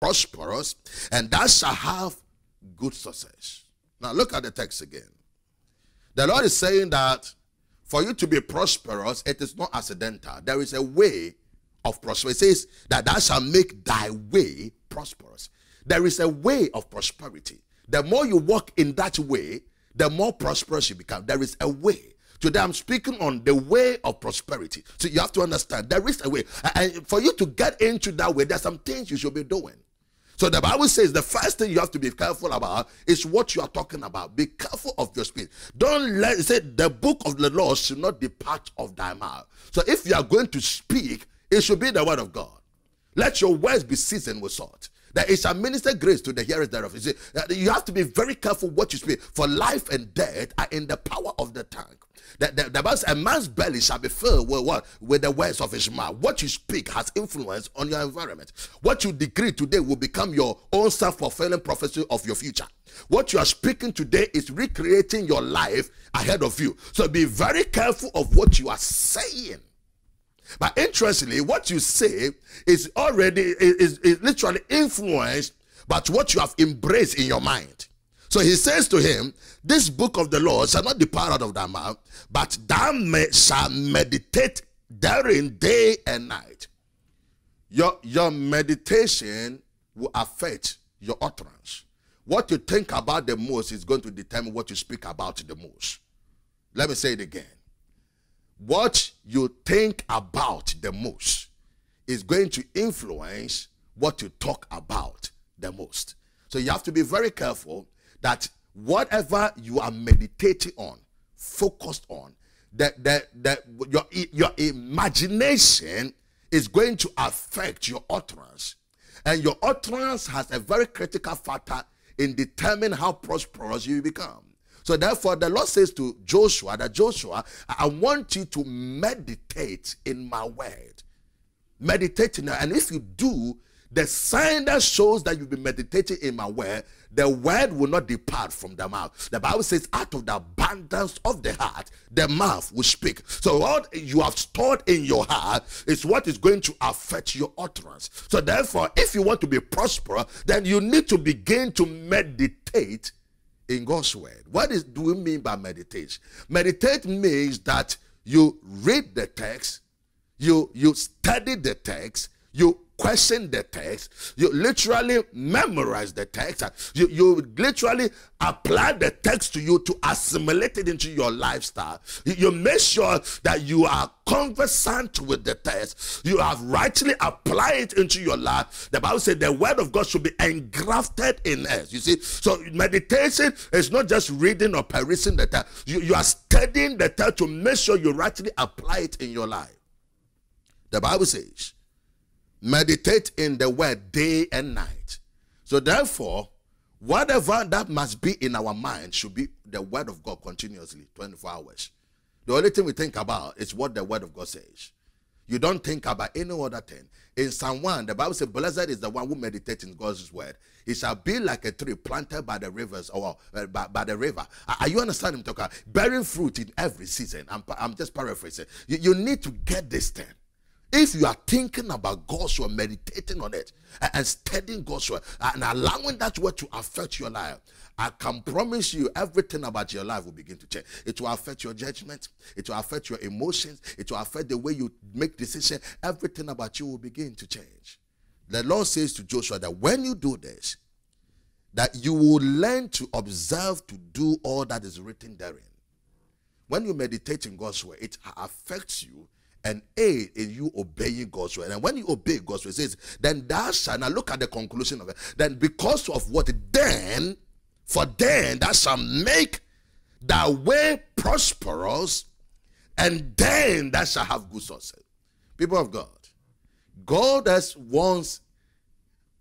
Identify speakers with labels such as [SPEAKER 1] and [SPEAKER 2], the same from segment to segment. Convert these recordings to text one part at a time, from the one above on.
[SPEAKER 1] prosperous, and thou shalt have good success. Now look at the text again. The Lord is saying that for you to be prosperous, it is not accidental. There is a way of prosperity. It says that thou shalt make thy way prosperous. There is a way of prosperity. The more you walk in that way, the more prosperous you become. There is a way. Today I'm speaking on the way of prosperity. So you have to understand there is a way. And for you to get into that way, there's some things you should be doing. So the Bible says the first thing you have to be careful about is what you are talking about. Be careful of your speech. Don't let say the book of the law should not depart of thy mouth. So if you are going to speak, it should be the word of God. Let your words be seasoned with salt. That it shall minister grace to the hearers thereof. You see, uh, you have to be very careful what you speak. For life and death are in the power of the tongue. The, the, the Bible a man's belly shall be filled with what? With the words of his mouth. What you speak has influence on your environment. What you decree today will become your own self-fulfilling prophecy of your future. What you are speaking today is recreating your life ahead of you. So be very careful of what you are saying. But interestingly, what you say is already is, is literally influenced by what you have embraced in your mind. So he says to him, This book of the law shall not depart out of thy mouth, but thou may, shall meditate therein day and night. Your, your meditation will affect your utterance. What you think about the most is going to determine what you speak about the most. Let me say it again. What you think about the most is going to influence what you talk about the most. So you have to be very careful that whatever you are meditating on, focused on, that that that your your imagination is going to affect your utterance, and your utterance has a very critical factor in determining how prosperous you become. So therefore, the Lord says to Joshua that Joshua, I want you to meditate in my word. Meditate it. And if you do, the sign that shows that you've been meditating in my word, the word will not depart from the mouth. The Bible says, out of the abundance of the heart, the mouth will speak. So, what you have stored in your heart is what is going to affect your utterance. So, therefore, if you want to be prosperous, then you need to begin to meditate in God's word. What is, do we mean by meditation? Meditate means that you read the text, you, you study the text, you question the text, you literally memorize the text, you, you literally apply the text to you to assimilate it into your lifestyle. You, you make sure that you are conversant with the text, you have rightly applied it into your life. The Bible says the word of God should be engrafted in us. You see, so meditation is not just reading or perusing the text, you, you are studying the text to make sure you rightly apply it in your life. The Bible says, meditate in the word day and night. So therefore, whatever that must be in our mind should be the word of God continuously, 24 hours. The only thing we think about is what the word of God says. You don't think about any other thing. In Psalm 1, the Bible says, Blessed is the one who meditates in God's word. He shall be like a tree planted by the rivers or uh, by, by, the river. Are you understanding, Talker? Bearing fruit in every season. I'm, I'm just paraphrasing. You, you need to get this thing. If you are thinking about God's word, meditating on it, and studying God's word, and allowing that word to affect your life, I can promise you everything about your life will begin to change. It will affect your judgment, it will affect your emotions, it will affect the way you make decisions. Everything about you will begin to change. The Lord says to Joshua that when you do this, that you will learn to observe to do all that is written therein. When you meditate in God's word, it affects you and aid in you obeying God's word. And when you obey God's word, it says, then thou shalt, now look at the conclusion of it. Then because of what? Then, for then thou shalt make thy way prosperous, and then thou shalt have good success. People of God, God has wants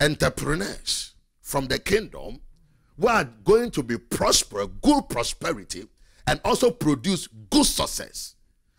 [SPEAKER 1] entrepreneurs from the kingdom who are going to be prosperous, good prosperity, and also produce good success.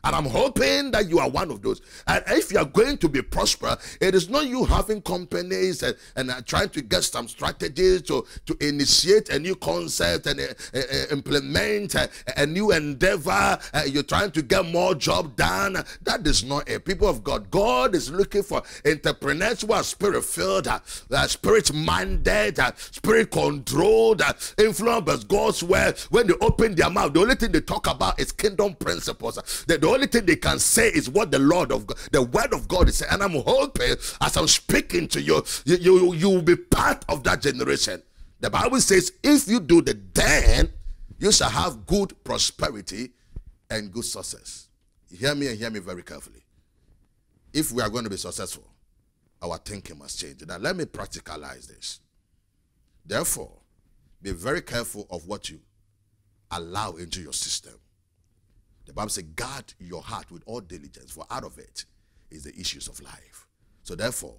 [SPEAKER 1] And I'm hoping that you are one of those. And if you are going to be prosperous, it is not you having companies and, and uh, trying to get some strategies to, to initiate a new concept and uh, uh, uh implement a, a, new endeavor. Uh, you're trying to get more job done. That is not it. People of God, God is looking for entrepreneurs who are spirit filled, uh, spirit minded, spirit controlled, influenced by God's word. When they open their mouth, the only thing they talk about is kingdom principles. The, the only thing they can say is what the Lord of God, the word of God is saying. And I'm hoping as I'm speaking to you, you, you, you will be part of that generation. The Bible says, if you do the then, you shall have good prosperity and good success. Hear me and hear me very carefully. If we are going to be successful, our thinking must change. Now, let me practicalize this. Therefore, be very careful of what you allow into your system. The Bible says, guard your heart with all diligence, for out of it is the issues of life. So therefore,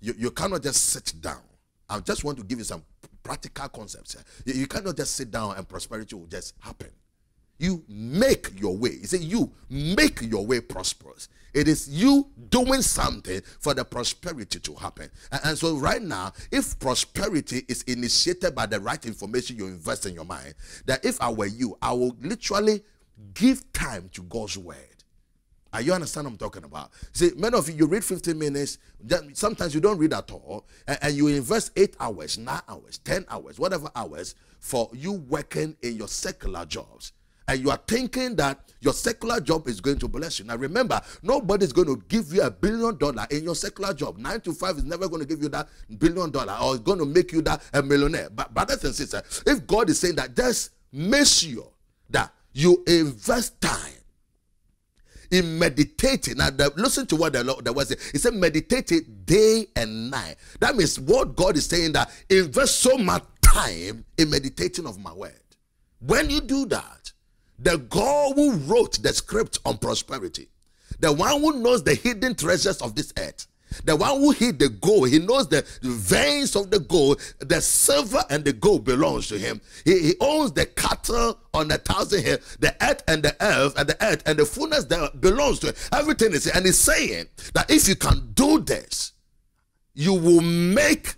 [SPEAKER 1] you, you cannot just sit down. I just want to give you some practical concepts. You, you cannot just sit down and prosperity will just happen. You make your way. He said, You make your way prosperous. It is you doing something for the prosperity to happen. And, and, so, right now, if prosperity is initiated by the right information you invest in your mind, that if I were you, I would literally give time to God's word. Are you understand what I'm talking about? See, many of you, you read 15 minutes, sometimes you don't read at all, and, and, you invest 8 hours, 9 hours, 10 hours, whatever hours for you working in your secular jobs. And you are thinking that your secular job is going to bless you. Now remember, nobody's going to give you a billion dollar in your secular job. Nine to five is never going to give you that billion dollar or it's going to make you that a millionaire. But brothers and sisters, if God is saying that, just make sure that you invest time in meditating. Now, the, listen to what the Lord the word said. He said, meditate day and night. That means what God is saying that invest so much time in meditating of my word. When you do that, the God who wrote the script on prosperity, the one who knows the hidden treasures of this earth, the one who hit the gold, he knows the veins of the gold, the silver and the gold belongs to him. He, he owns the cattle on a thousand hills, the earth and the earth and the earth and the fullness that belongs to him. Everything is and he's saying that if you can do this, you will make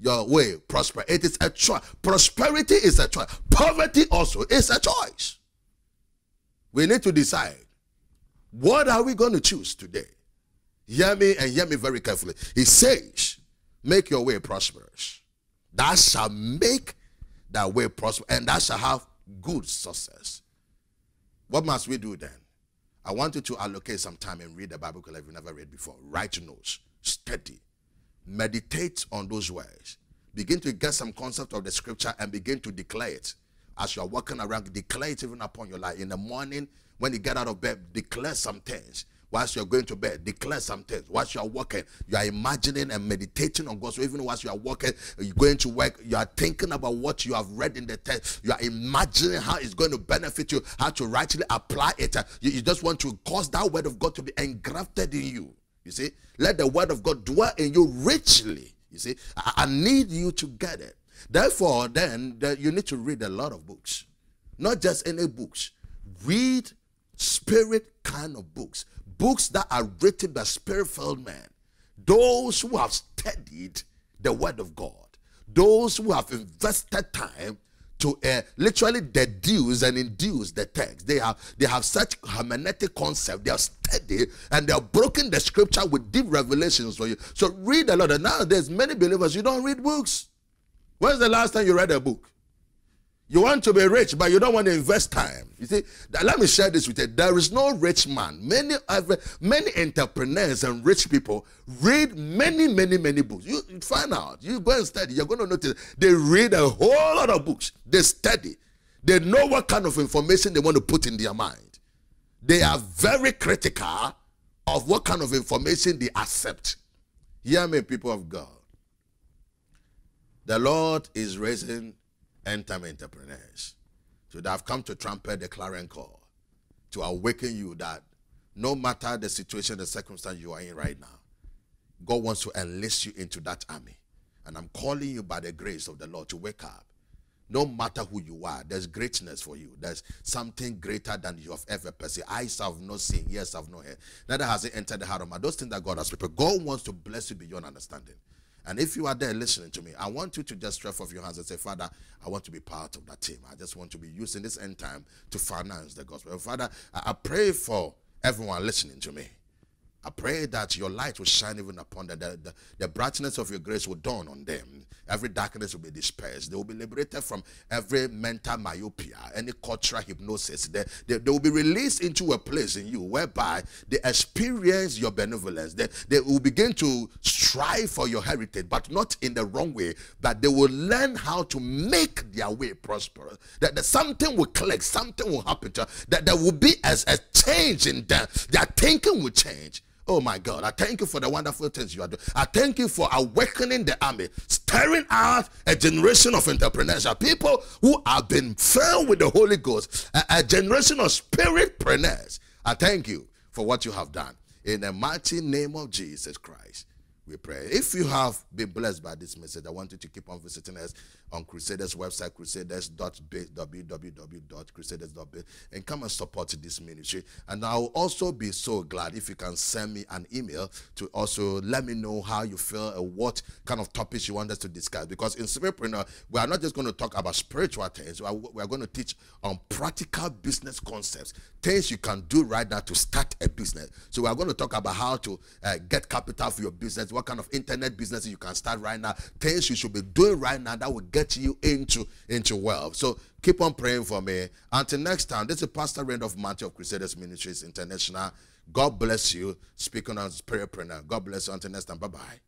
[SPEAKER 1] your way prosper. It is a choice. Prosperity is a choice. Poverty also is a choice. We need to decide what are we going to choose today? Hear me and hear me very carefully. He says, Make your way prosperous. That shall make that way prosperous, and that shall have good success. What must we do then? I want you to allocate some time and read the Bible because you've never read before. Write notes, study, meditate on those words. Begin to get some concept of the scripture and begin to declare it. As you are walking around, declare it even upon your life. In the morning, when you get out of bed, declare some things whilst you're going to bed, declare some things. Whilst you're walking, you are imagining and meditating on God. So even whilst you are walking, you're going to work, you are thinking about what you have read in the text. You are imagining how it's going to benefit you, how to rightly apply it. You, you just want to cause that word of God to be engrafted in you. You see, let the word of God dwell in you richly. You see, I, I need you to get it. Therefore, then the, you need to read a lot of books, not just any books. Read spirit kind of books books that are written by spirit-filled men, those who have studied the word of God, those who have invested time to uh, literally deduce and induce the text. They have they have such hermeneutic concept. They are steady and they have broken the scripture with deep revelations for you. So read a lot. And nowadays, many believers you don't read books. When's the last time you read a book? You want to be rich, but you don't want to invest time. You see, let me share this with you. There is no rich man. Many many entrepreneurs and rich people read many, many, many books. You find out. You go and study. You're going to notice they read a whole lot of books. They study. They know what kind of information they want to put in their mind. They are very critical of what kind of information they accept. Hear me, people of God. The Lord is raising end time entrepreneurs. So have come to trumpet the clarion call to awaken you that no matter the situation, the circumstance you are in right now, God wants to enlist you into that army. And I'm calling you by the grace of the Lord to wake up. no matter who you are, there's greatness for you. There's something greater than you have ever perceived. Eyes have not seen, ears have not heard. Neither has it entered the heart of man. Those things that God has prepared. God wants to bless you beyond understanding. And if you are there listening to me, I want you to just stretch off your hands and say, Father, I want to be part of that team. I just want to be using this end time to finance the gospel. Father, I pray for everyone listening to me. I pray that your light will shine even upon them. The, the, the, brightness of your grace will dawn on them. Every darkness will be dispersed. They will be liberated from every mental myopia, any cultural hypnosis. They, they, they will be released into a place in you whereby they experience your benevolence. They, they will begin to strive for your heritage, but not in the wrong way. But they will learn how to make their way prosperous. That, that something will click, something will happen to them. that there will be as a change in them. Their thinking will change Oh my God, I thank you for the wonderful things you are doing. I thank you for awakening the army, stirring out a generation of entrepreneurs, people who have been filled with the Holy Ghost, a, a generation of spiritpreneurs. I thank you for what you have done. In the mighty name of Jesus Christ, we pray. If you have been blessed by this message, I want you to keep on visiting us on Crusaders website, crusaders.www.crusaders.biz, and come and support this ministry. And I'll also be so glad if you can send me an email to also let me know how you feel and what kind of topics you want us to discuss. Because in Spiritpreneur, we are not just going to talk about spiritual things, we are, we are going to teach on practical business concepts, things you can do right now to start a business. So we are going to talk about how to uh, get capital for your business, what kind of internet business you can start right now, things you should be doing right now that will get you into into wealth. So keep on praying for me. Until next time, this is Pastor Reindorf Mantey of Crusaders Ministries International. God bless you. Speaking on prayer prayer. God bless you. Until next time. Bye bye.